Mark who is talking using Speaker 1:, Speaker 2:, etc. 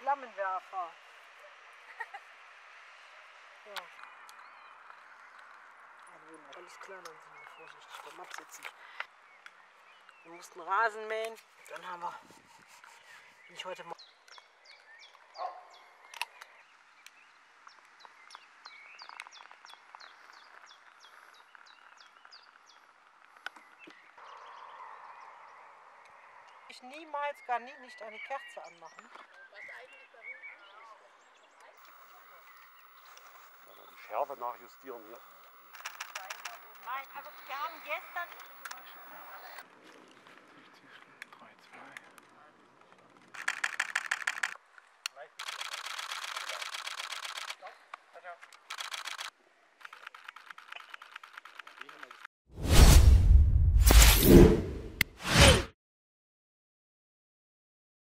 Speaker 1: Flammenwerfer. Alles klar, dann sind wir vorsichtig beim Absitzen. Wir mussten Rasen mähen. Dann haben wir, bin ich heute Morgen. Ich niemals, gar nie, nicht eine Kerze anmachen.
Speaker 2: Schärfe nachjustieren hier.
Speaker 3: Nein, also wir haben gestern